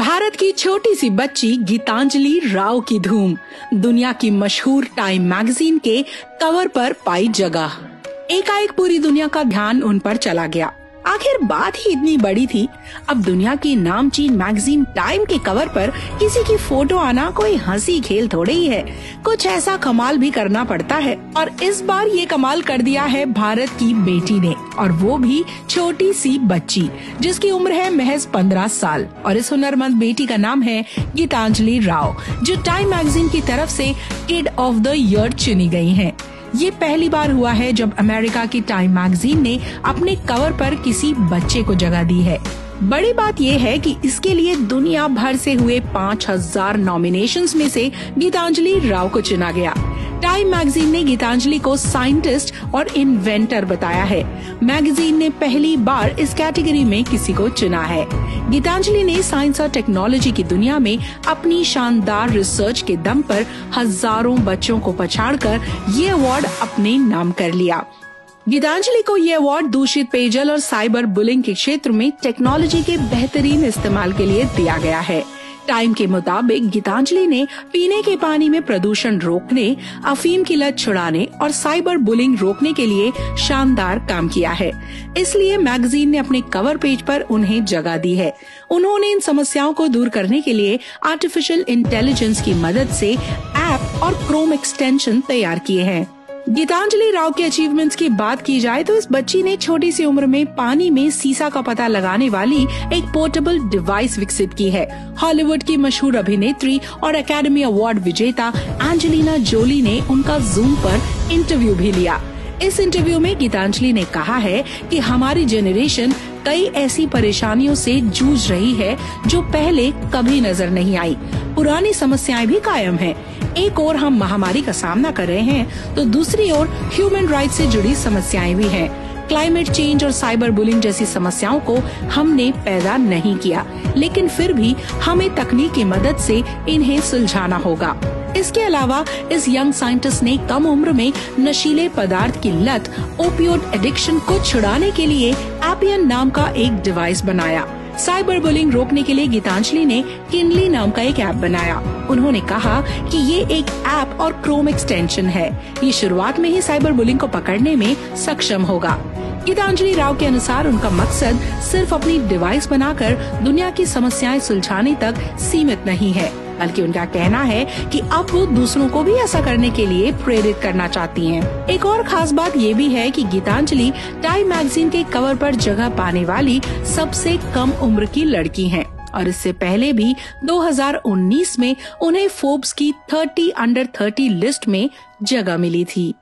भारत की छोटी सी बच्ची गीतांजलि राव की धूम। दुनिया की मशहूर टाइम मैगजीन के कवर पर पाई जगह। एकाएक पूरी दुनिया का ध्यान उन पर चला गया। आखिर बात ही इतनी बड़ी थी। अब दुनिया की नामचीन मैगजीन टाइम के कवर पर किसी की फ़ोटो आना कोई हँसी खेल थोड़े ही है। कुछ ऐसा कमाल भी करना पड़ता है। और इस बार ये कमाल कर दिया है भारत की बेटी ने। और वो भी छोटी सी बच्ची, जिसकी उम्र है महज पंद्रह साल। और इस हुनरमंद बेटी का नाम है गीतांजलि राव, जो टाइम मैगजीन की तरफ़ से किड ऑफ़ द ईयर चुनी गई है। ये पहली बार हुआ है जब अमेरिका की टाइम मैगजीन ने अपने कवर पर किसी बच्चे को जगह दी है। बड़ी बात यह है कि इसके लिए दुनिया भर से हुए 5000 हज़ार नॉमिनेशन में से गीतांजलि राव को चुना गया। टाइम मैगजीन ने गीतांजलि को साइंटिस्ट और इन्वेंटर बताया है। मैगजीन ने पहली बार इस कैटेगरी में किसी को चुना है। गीतांजलि ने साइंस और टेक्नोलॉजी की दुनिया में अपनी शानदार रिसर्च के दम पर हज़ारों बच्चों को पछाड़कर ये अवार्ड अपने नाम कर लिया। गीतांजलि को ये अवार्ड दूषित पेयजल और साइबर बुलिंग के क्षेत्र में टेक्नोलॉजी के बेहतरीन इस्तेमाल के लिए दिया गया है। टाइम के मुताबिक गीतांजलि ने पीने के पानी में प्रदूषण रोकने, अफीम की लत छुड़ाने और साइबर बुलिंग रोकने के लिए शानदार काम किया है। इसलिए मैगजीन ने अपने कवर पेज पर उन्हें जगह दी है। उन्होंने इन समस्याओं को दूर करने के लिए आर्टिफिशियल इंटेलिजेंस की मदद से ऐप और क्रोम एक्सटेंशन तैयार किए हैं। गीतांजलि राव के अचीवमेंट्स की बात की जाए तो इस बच्ची ने छोटी सी उम्र में पानी में सीसा का पता लगाने वाली एक पोर्टेबल डिवाइस विकसित की है। हॉलीवुड की मशहूर अभिनेत्री और एकेडमी अवार्ड विजेता एंजेलिना जोली ने उनका जूम पर इंटरव्यू भी लिया। इस इंटरव्यू में गीतांजलि ने कहा है कि हमारी जेनरेशन कई ऐसी परेशानियों से जूझ रही है जो पहले कभी नज़र नहीं आई। पुरानी समस्याएँ भी कायम हैं। एक ओर हम महामारी का सामना कर रहे हैं तो दूसरी ओर ह्यूमन राइट से जुड़ी समस्याएँ भी हैं। क्लाइमेट चेंज और साइबर बुलिंग जैसी समस्याओं को हमने पैदा नहीं किया, लेकिन फिर भी हमें तकनीक की मदद से इन्हें सुलझाना होगा इसके अलावा इस यंग साइंटिस्ट ने कम उम्र में नशीले पदार्थ की लत ओपियोड एडिक्शन को छुड़ाने के लिए एपियन नाम का एक डिवाइस बनाया साइबर बुलिंग रोकने के लिए गीतांजलि ने किनली नाम का एक ऐप बनाया। उन्होंने कहा कि ये एक ऐप और क्रोम एक्सटेंशन है। ये शुरुआत में ही साइबर बुलिंग को पकड़ने में सक्षम होगा। गीतांजलि राव के अनुसार उनका मकसद सिर्फ़ अपनी डिवाइस बनाकर दुनिया की समस्याएँ सुलझाने तक सीमित नहीं है। बल्कि उनका कहना है कि अब वो दूसरों को भी ऐसा करने के लिए प्रेरित करना चाहती हैं। एक और खास बात ये भी है कि गीतांजलि टाइम मैगजीन के कवर पर जगह पाने वाली सबसे कम उम्र की लड़की हैं और इससे पहले भी 2019 में उन्हें फोर्ब्स की 30 अंडर 30 लिस्ट में जगह मिली थी